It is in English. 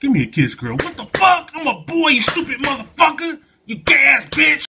Give me a kiss, girl. What the fuck? I'm a boy, you stupid motherfucker. You gay ass bitch.